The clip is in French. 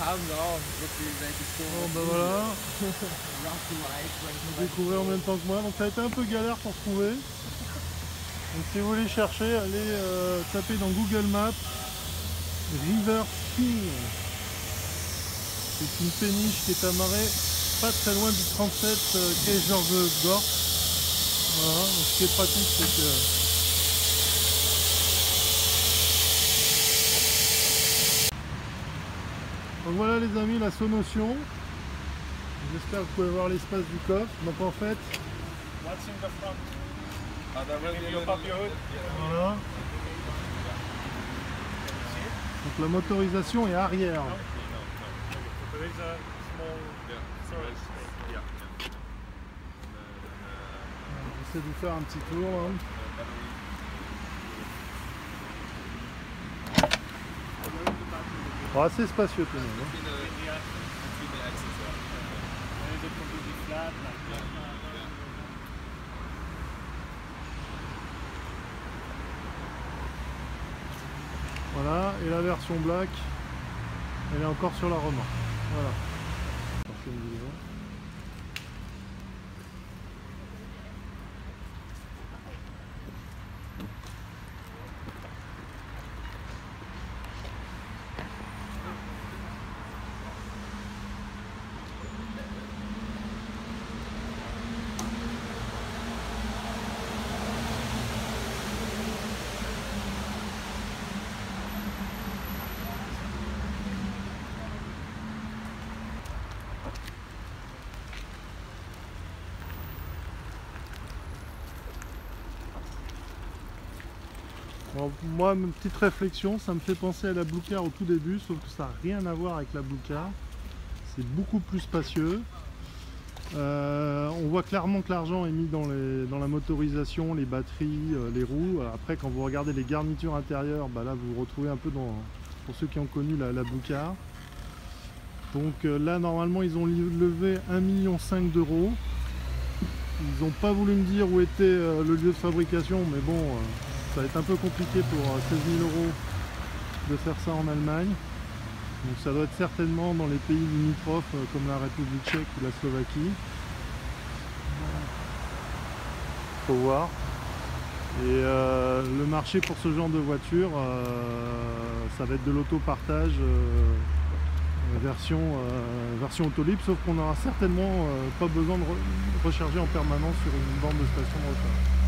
pounds off, Bon bah voilà. Vous découvrez en même temps que moi, donc ça a été un peu galère pour trouver. Donc si vous voulez chercher, allez euh, taper dans Google Maps River King. C'est une péniche qui est amarrée pas très loin du 37 euh, quai Georges Gorse. Voilà, donc ce qui est pratique c'est que Donc voilà les amis la sonotion. J'espère que vous pouvez voir l'espace du coffre. Donc en fait, voilà. Donc la motorisation est arrière. J'essaie de vous faire un petit tour. Bon, assez spacieux tout de même. hein. Voilà, et la version black, elle est encore sur la remorque. Voilà. Moi, une petite réflexion, ça me fait penser à la Blue au tout début, sauf que ça n'a rien à voir avec la Blue. C'est beaucoup plus spacieux. Euh, on voit clairement que l'argent est mis dans, la motorisation, les batteries, euh, les roues. Après, quand vous regardez les garnitures intérieures, bah là, vous vous retrouvez un peu dans, pour ceux qui ont connu la, la. Donc euh, là, normalement, ils ont levé 1,5 million d'euros. Ils n'ont pas voulu me dire où était le lieu de fabrication, mais bon, ça va être un peu compliqué pour euh, 16 000 euros de faire ça en Allemagne. Donc ça doit être certainement dans les pays limitrophes euh, comme la République tchèque ou la Slovaquie. Faut voir. Et euh, le marché pour ce genre de voiture, euh, ça va être de l'autopartage euh, version, euh, version auto libre, sauf qu'on n'aura certainement euh, pas besoin de re- recharger en permanence sur une borne de station de recharge.